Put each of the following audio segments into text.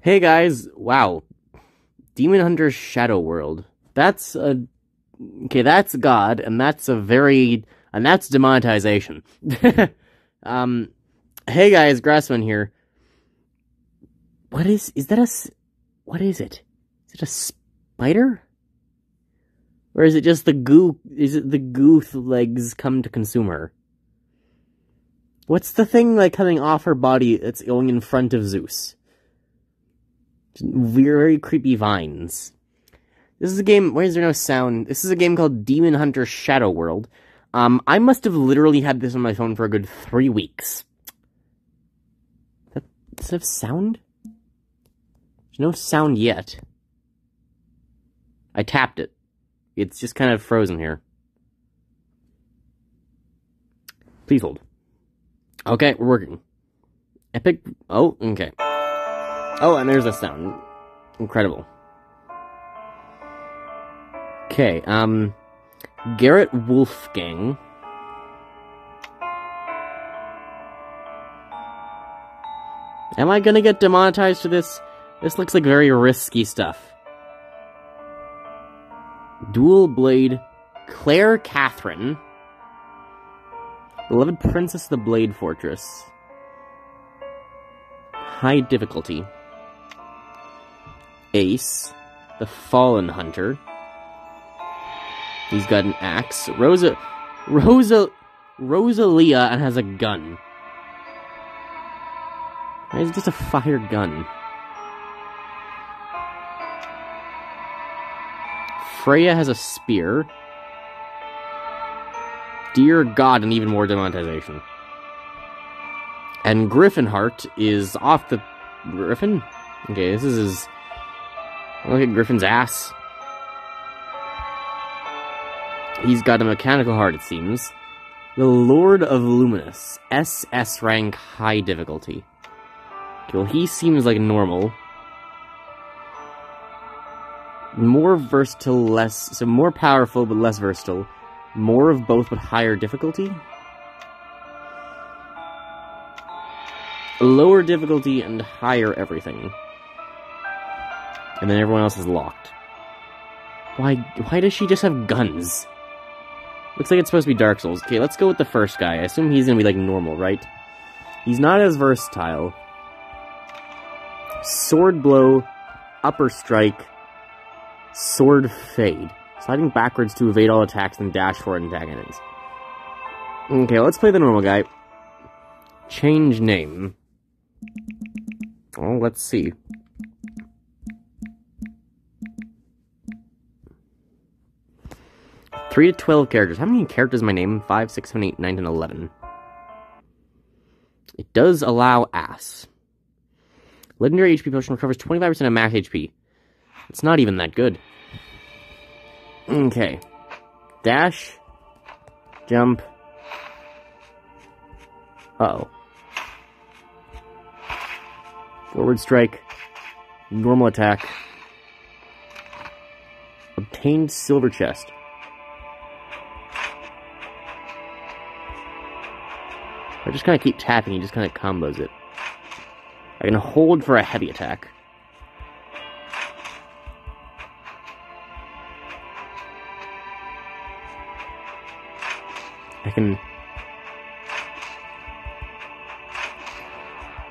Hey guys, wow. Demon Hunter Shadow World. That's a okay, that's God, and that's a very and that's demonetization. um hey guys, Grassman here. What is is that a what is it? Is it a spider? Or is it just the goo is it the gooth legs come to consume her? What's the thing like coming off her body that's going in front of Zeus? Very creepy vines. This is a game. Why is there no sound? This is a game called Demon Hunter Shadow World. Um, I must have literally had this on my phone for a good three weeks. That, does it have sound? There's no sound yet. I tapped it. It's just kind of frozen here. Please hold. Okay, we're working. Epic. Oh, okay. Oh, and there's a sound. Incredible. Okay, um, Garrett Wolfgang. Am I gonna get demonetized for this? This looks like very risky stuff. Dual Blade, Claire Catherine, Beloved Princess of the Blade Fortress. High difficulty. Ace, the Fallen Hunter. He's got an axe. Rosa, Rosa, Rosalia, and has a gun. Why is it just a fire gun? Freya has a spear. Dear God, and even more demonetization. And Griffinheart is off the Griffin. Okay, this is his. Look at Griffin's ass. He's got a mechanical heart, it seems. The Lord of Luminous, SS rank, high difficulty. Okay, well, he seems like normal. More versatile, less. So more powerful, but less versatile. More of both, but higher difficulty? Lower difficulty and higher everything. And then everyone else is locked. Why why does she just have guns? Looks like it's supposed to be Dark Souls. Okay, let's go with the first guy. I assume he's gonna be like normal, right? He's not as versatile. Sword blow, upper strike, sword fade. Sliding backwards to evade all attacks and dash attack enemies. Okay, let's play the normal guy. Change name. Oh, let's see. Three to twelve characters. How many characters in my name? Five, six, seven, eight, nine, ten, eleven. It does allow ass. Legendary HP potion recovers 25% of max HP. It's not even that good. Okay. Dash. Jump. Uh oh. Forward strike. Normal attack. Obtained silver chest. I just kind of keep tapping, he just kind of combos it. I can hold for a heavy attack. I can...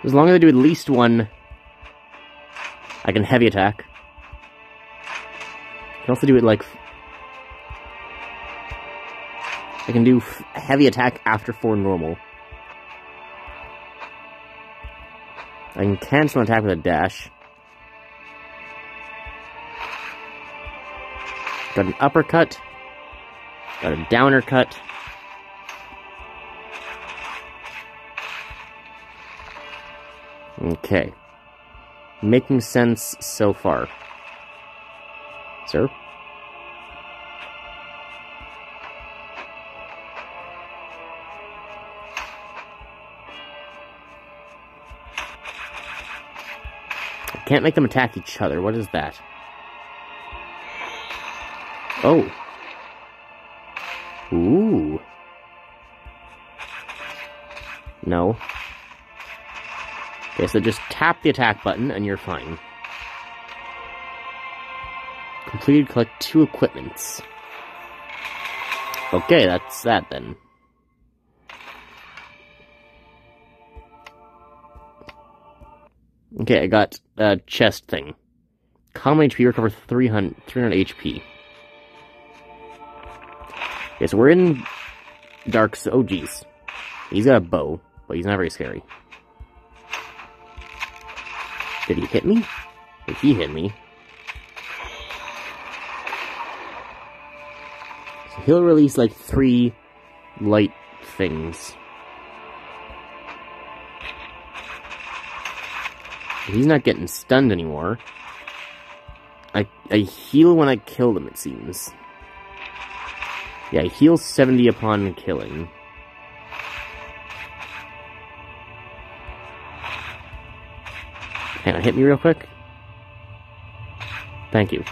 As long as I do at least one, I can heavy attack. I can also do it like... I can do heavy attack after 4 normal. I can cancel an attack with a dash. Got an uppercut. Got a downer cut. Okay. Making sense so far. Sir? Can't make them attack each other. What is that? Oh. Ooh. No. Okay, so just tap the attack button and you're fine. Completed collect two equipments. Okay, that's that then. Okay, I got a chest thing. Common HP recover 300, 300 HP. Okay, so we're in Dark's. Oh, jeez. He's got a bow, but he's not very scary. Did he hit me? Did he hit me? So he'll release like three light things. He's not getting stunned anymore. I, I heal when I kill them, it seems. Yeah, I heal 70 upon killing. Hang on, hit me real quick. Thank you.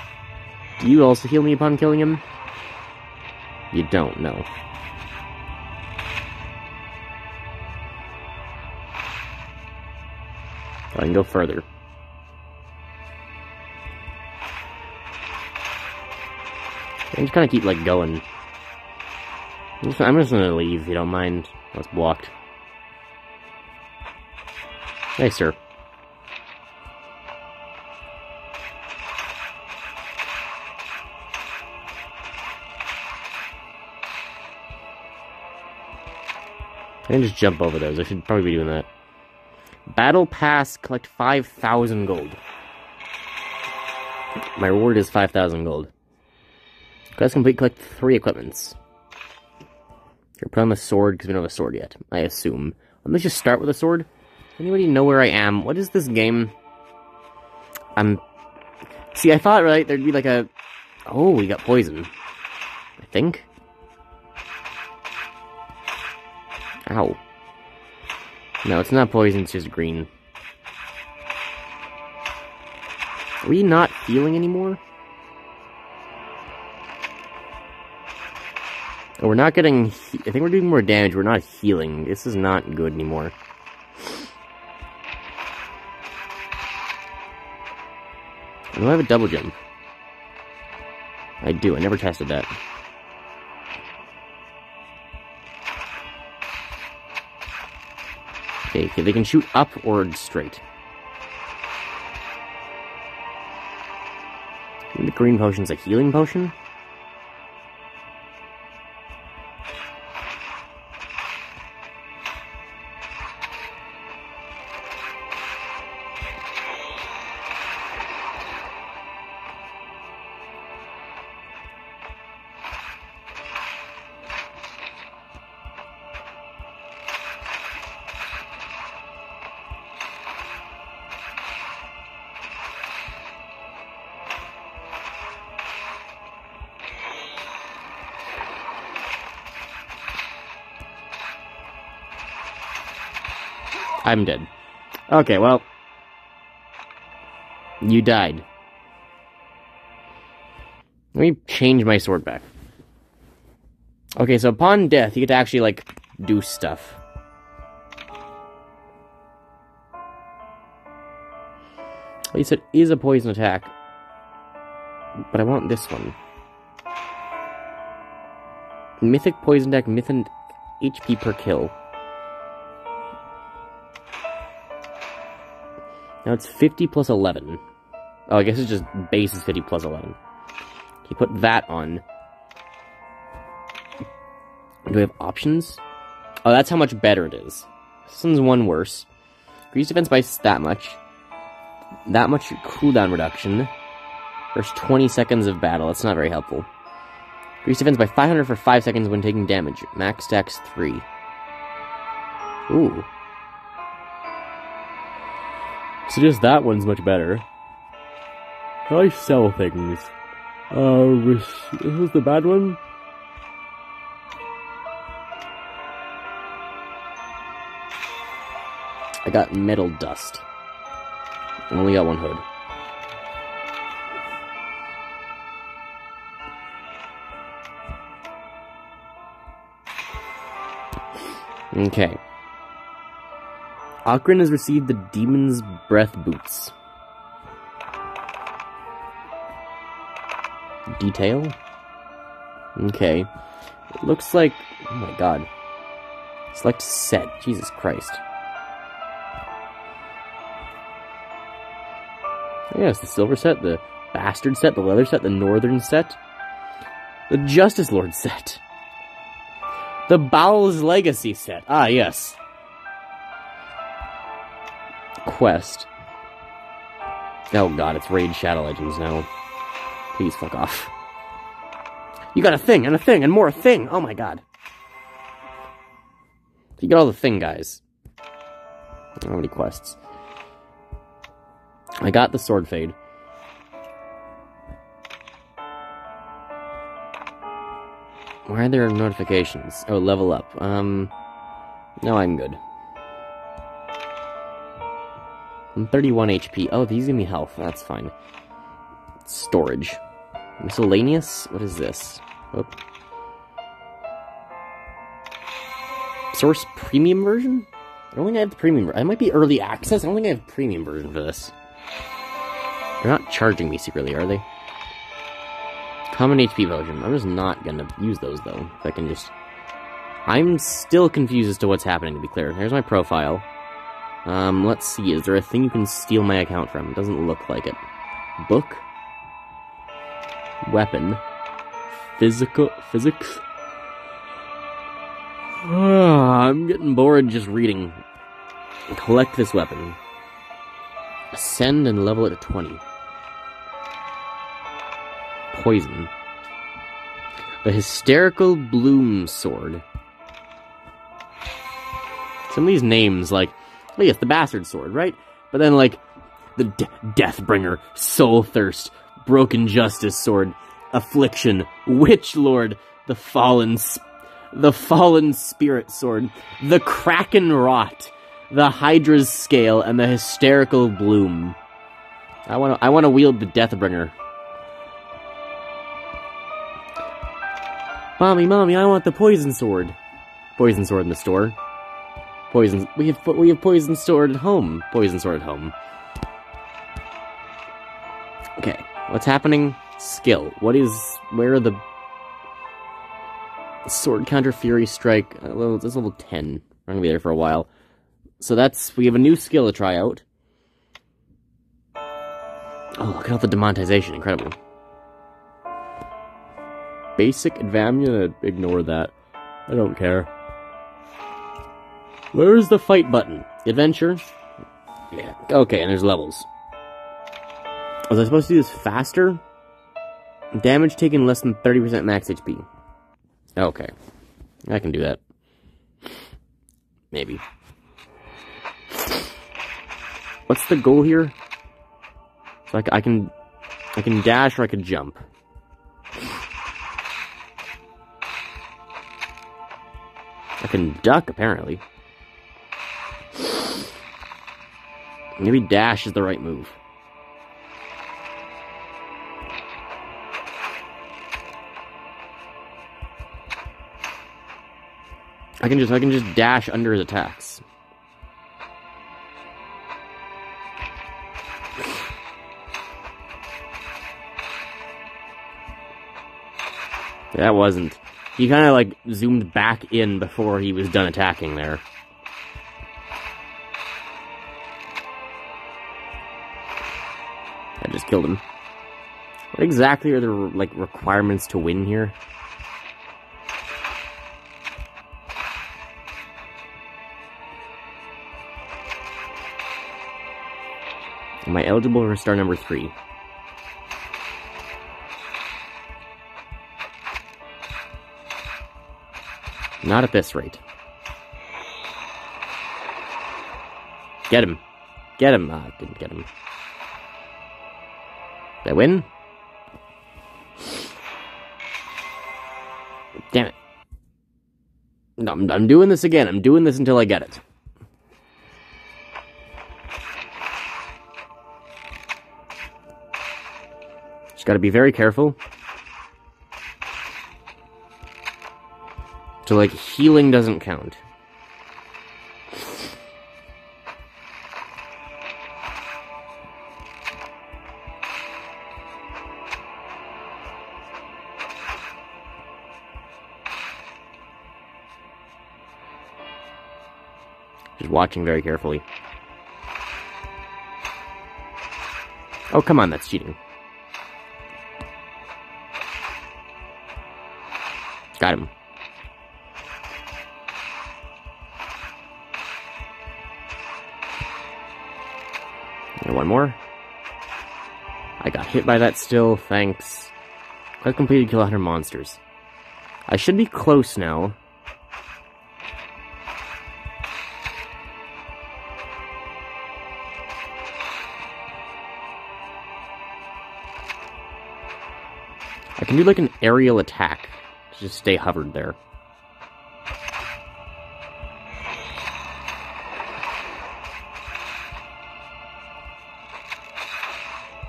Do you also heal me upon killing him? You don't, know. Can go further. I just kind of keep, like, going. I'm just, I'm just gonna leave, if you don't mind. That's blocked. Hey, sir. I can just jump over those. I should probably be doing that. Battle Pass, collect 5,000 gold. My reward is 5,000 gold. Quest complete, collect three equipments. You're put on the sword because we don't have a sword yet, I assume. Let's just start with a sword. Anybody know where I am? What is this game? I'm... See, I thought, right, there'd be like a... Oh, we got poison. I think? Ow. No, it's not poison, it's just green. Are we not healing anymore? Oh, we're not getting... I think we're doing more damage, we're not healing. This is not good anymore. I Do I have a double jump? I do, I never tested that. Okay, they can shoot up or straight. The green potion's a healing potion? I'm dead. Okay, well. You died. Let me change my sword back. Okay, so upon death, you get to actually, like, do stuff. At least it is a poison attack. But I want this one. Mythic poison attack, mythic HP per kill. Now it's 50 plus 11. Oh, I guess it's just base is 50 plus 11. You put that on. Do we have options? Oh, that's how much better it is. This one's one worse. Increase defense by that much. That much cooldown reduction. First 20 seconds of battle. That's not very helpful. Increase defense by 500 for 5 seconds when taking damage. Max stacks 3. Ooh. So just that one's much better. How do I sell things? Uh, this was the bad one? I got metal dust. I only got one hood. Okay. Okrin has received the Demon's Breath Boots. Detail? Okay. It looks like... Oh my god. Select set. Jesus Christ. Yes, the silver set, the bastard set, the leather set, the northern set, the Justice Lord set, the Bowel's Legacy set. Ah, yes. Quest. Oh god, it's Raid Shadow Legends now. Please fuck off. You got a thing, and a thing, and more a thing! Oh my god. You got all the thing, guys. How many quests? I got the sword fade. Why are there notifications? Oh, level up. Um, no, I'm good. I'm 31 HP. Oh, these give me health. That's fine. Storage. Miscellaneous? What is this? Oh. Source premium version? I don't think I have the premium. I might be early access. I don't think I have premium version for this. They're not charging me secretly, are they? Common HP version. I'm just not gonna use those though. If I can just. I'm still confused as to what's happening. To be clear, here's my profile. Um, let's see. Is there a thing you can steal my account from? It doesn't look like it. Book. Weapon. Physical physics. I'm getting bored just reading. Collect this weapon. Ascend and level it to 20. Poison. The Hysterical Bloom Sword. Some of these names, like, oh yes, the Bastard Sword, right? But then, like, the Deathbringer, Soul Thirst, Broken Justice Sword, Affliction, Witch Lord, the Fallen, the Fallen Spirit Sword, the Kraken Rot, the Hydra's Scale, and the Hysterical Bloom. I want to. I want to wield the Deathbringer. Mommy, mommy, I want the poison sword. Poison sword in the store. Poison. We have we have poison sword at home. Poison sword at home. Okay, what's happening? Skill. What is? Where are the sword counter fury strike? Uh, that's level ten. I'm gonna be there for a while. So that's we have a new skill to try out. Oh, look at all the demonetization! Incredible. Basic advantage. Ignore that. I don't care. Where's the fight button? Adventure? Yeah. Okay, and there's levels. Was I supposed to do this faster? Damage taken less than 30% max HP. Okay. I can do that. Maybe. What's the goal here? So I, I can... I can dash or I can jump. I can duck, apparently. Maybe dash is the right move. I can just I can just dash under his attacks. That wasn't. He kind of like zoomed back in before he was done attacking there. Killed him. What exactly are the like requirements to win here? Am I eligible for star number three? Not at this rate. Get him. Get him. Ah, didn't get him. Did I win? Damn it. No, I'm, I'm doing this again. I'm doing this until I get it. Just gotta be very careful. So, like, healing doesn't count. Just watching very carefully. Oh, come on, that's cheating. Got him. And one more. I got hit by that still, thanks. Quest completed kill 100 monsters. I should be close now. Can do like an aerial attack to just stay hovered there.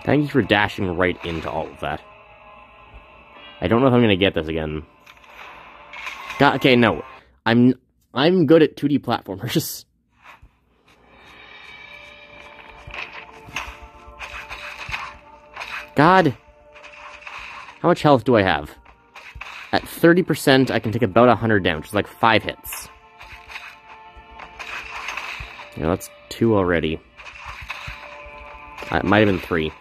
Thank you for dashing right into all of that. I don't know if I'm gonna get this again. God, okay, no. I'm I'm good at 2D platformers. God. How much health do I have? At 30%, I can take about 100 damage. It's like 5 hits. Yeah, that's 2 already. Uh, it might have been 3.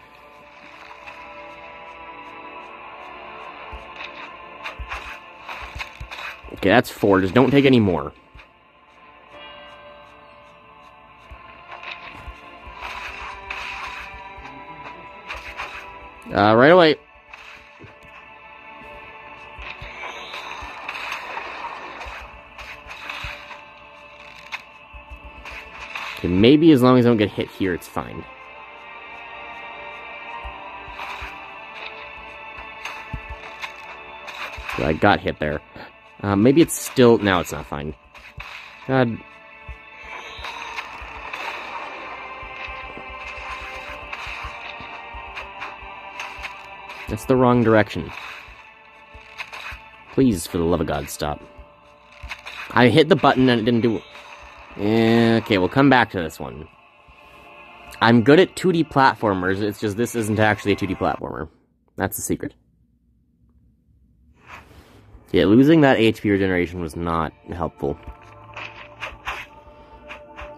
Okay, that's 4. Just don't take any more. Uh, right away. Okay, maybe as long as I don't get hit here, it's fine. So I got hit there. Uh, maybe it's still... Now it's not fine. God. That's the wrong direction. Please, for the love of God, stop. I hit the button and it didn't do... Eh, okay, we'll come back to this one. I'm good at 2D platformers, it's just this isn't actually a 2D platformer. That's the secret. Yeah, losing that HP regeneration was not helpful.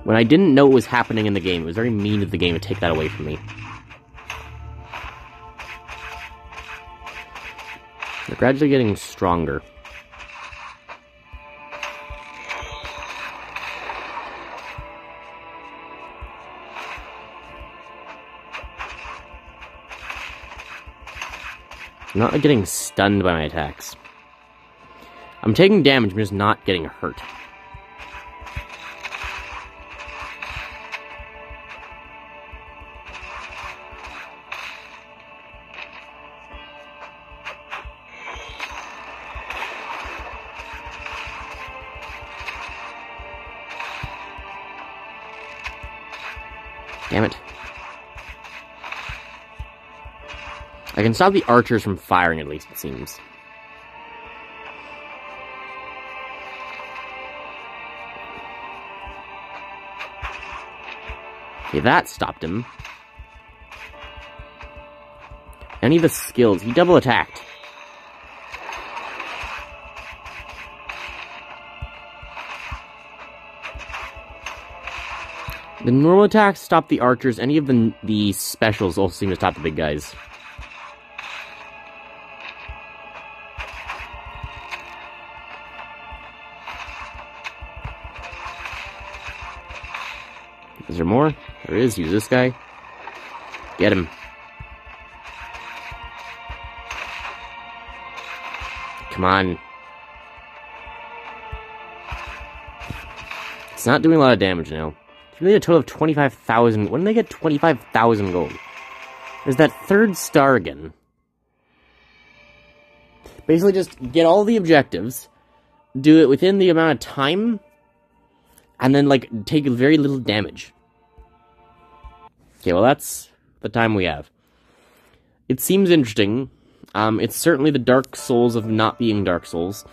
When I didn't know what was happening in the game, it was very mean of the game to take that away from me. They're gradually getting stronger. I'm not getting stunned by my attacks. I'm taking damage, I'm just not getting hurt. Damn it. I can stop the archers from firing, at least, it seems. Okay, that stopped him. Any of the skills. He double attacked. The normal attacks stop the archers. Any of the the specials also seem to stop the big guys. More? There is. Use this guy. Get him. Come on. It's not doing a lot of damage now. It's really a total of 25,000. When did they get 25,000 gold? There's that third star again. Basically, just get all the objectives, do it within the amount of time, and then, like, take very little damage. Okay, well, that's the time we have. It seems interesting. Um, it's certainly the Dark Souls of not being Dark Souls.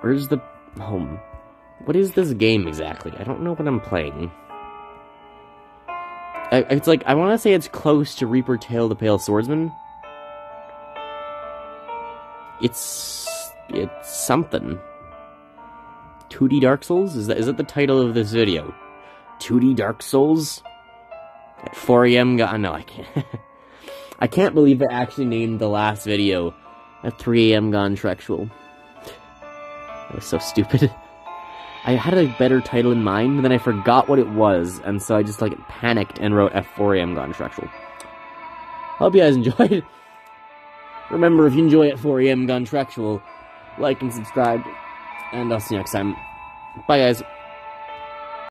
Where's the home? What is this game exactly? I don't know what I'm playing. I, it's like, I want to say it's close to Reaper Tale the Pale Swordsman. It's... it's something. 2D Dark Souls? Is that is that the title of this video? 2D Dark Souls? At 4am got no I can't I can't believe I actually named the last video at 3am gone Trexual. That was so stupid. I had a better title in mind, and then I forgot what it was, and so I just like panicked and wrote F4am gone Trexual. Hope you guys enjoyed. Remember, if you enjoy at 4am gone Trexual, like and subscribe, and I'll see you next time. Bye, guys.